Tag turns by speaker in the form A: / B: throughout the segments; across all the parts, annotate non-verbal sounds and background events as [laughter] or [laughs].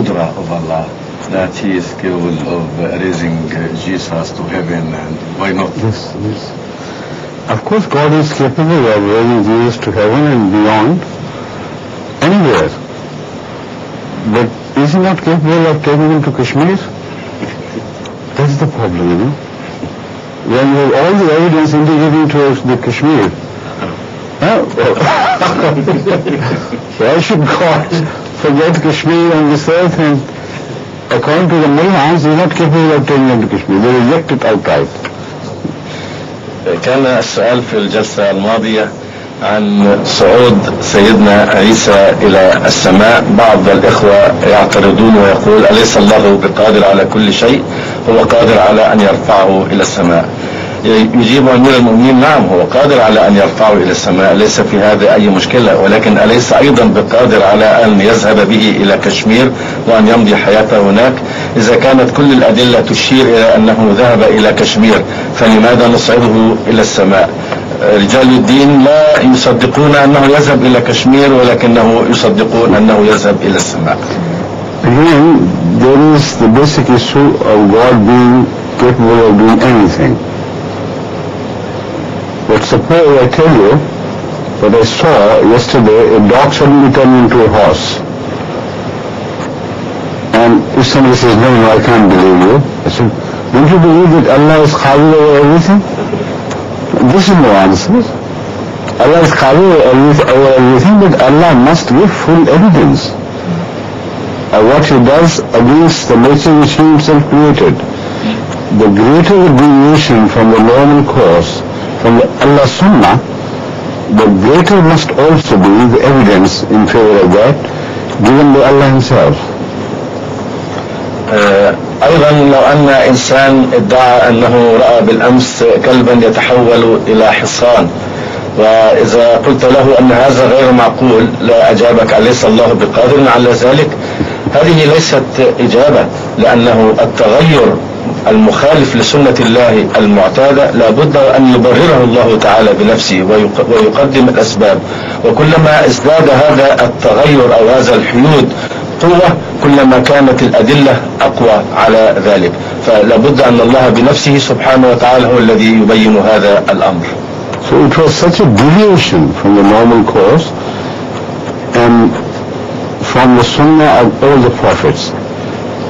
A: qudra of Allah that He is capable of uh, raising uh, Jesus to heaven and why not?
B: Yes, yes. Of course, God is capable of raising Jesus to heaven and beyond, anywhere. But is He not capable of taking him to Kashmir? That's the problem, you know. When all the evidence indicating towards the Kashmir, huh? [laughs] why should God forget Kashmir on this earth and according to the Mullahs, He is not capable of taking them to Kashmir. They reject it outright.
A: كان السؤال في الجلسة الماضية عن صعود سيدنا عيسى إلى السماء بعض الإخوة يعترضون ويقول أليس الله بقادر على كل شيء هو قادر على أن يرفعه إلى السماء يجيب أمير المؤمنين نعم هو قادر على أن يرفعه إلى السماء؟ ليس في هذا أي مشكلة ولكن أليس أيضا بقادر على أن يذهب به إلى كشمير وأن يمضي حياته هناك؟ إذا كانت كل الأدلة تشير إلى أنه ذهب إلى كشمير فلماذا نصعده إلى السماء؟ رجال الدين لا يصدقون أنه يذهب إلى كشمير ولكنه يصدقون أنه يذهب إلى السماء.
B: Again, there is the basic issue of God being capable of doing anything. Suppose I tell you that I saw yesterday a dog suddenly turn into a horse. And if somebody says, no, no, I can't believe you, I said, don't you believe that Allah is Qadir over everything? This is no answer. Allah is Qadir over everything, but Allah must give full evidence of what He does against the nature which He Himself created. The greater the deviation from the normal course, Allah Sunnah, the greater must also be the evidence in favor of that given by Allah Himself.
A: أيضا لو أن إنسان ادعى أنه رأى بالأمس كلبا يتحول إلى حصان وإذا قلت له أن هذا غير معقول لا أجابك أليس الله بقادر على ذلك هذه ليست إجابة لأنه التغير المخالف لسنة الله المعتادة لابد أن يبرره الله تعالى بنفسه ويقدم الأسباب. وكلما ازداد هذا التغير أو هذا الحيود قوة كلما كانت الأدلة أقوى على ذلك. فلا بد أن الله بنفسه سبحانه وتعالى هو الذي يبين هذا الأمر.
B: So it was such a deviation from the normal course and from the sunnah of all the prophets.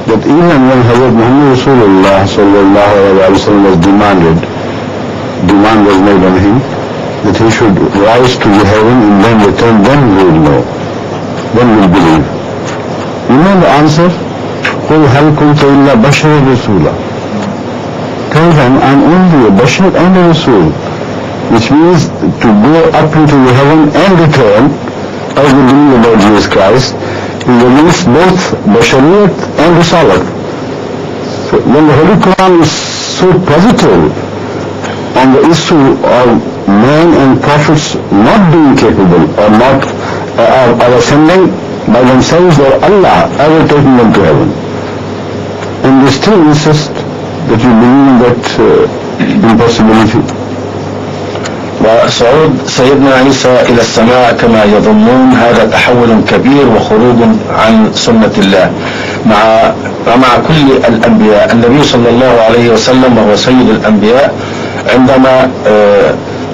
B: that even when Hazrat Muhammad Rasulullah sallallahu alayhi wa sallam was demanded, demand was made on him, that he should rise to the heaven and then return, then we will know, then we will believe. You know the answer? قُلْ هَلْ كُنْتَ إِلَّا بَشَرًا رَسُولًا Tell them, I'm only a Bashar and a Rasul, which means to go up into the heaven and return, as we believe about Jesus Christ, is against both Bashariyat and Risalat. So when the Holy Quran is so positive on the issue of man and prophets not being capable or not uh, or ascending by themselves or Allah ever taking them to heaven. And they still insist that you believe in that uh, impossibility.
A: وصعود سيدنا عيسى إلى السماء كما يظنون هذا تحول كبير وخروج عن سنة الله مع مع كل الأنبياء. النبي صلى الله عليه وسلم وهو سيد الأنبياء عندما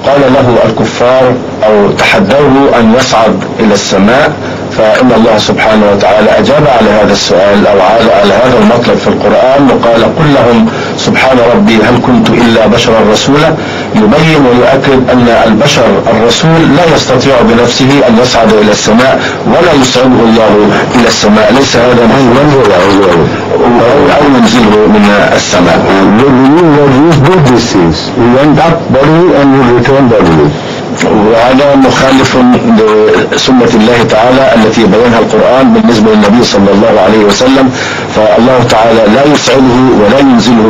A: قال له الكفار أو تحدوه أن يصعد إلى السماء فإن الله سبحانه وتعالى أجاب على هذا السؤال أو على هذا المطلب في القرآن وقال قل لهم سبحان ربي هل كنت إلا بشرا رسولا. يبين ويؤكد أن البشر الرسول لا يستطيع بنفسه أن يصعد إلى السماء ولا يصعده الله إلى السماء. ليس هذا أو ينزله من السماء.
B: We went up bodily and we returned bodily.
A: وهذا مخالف لسنة الله تعالى التي بينها القرآن بالنسبة للنبي صلى الله عليه وسلم. فالله تعالى لا يسعده ولا ينزله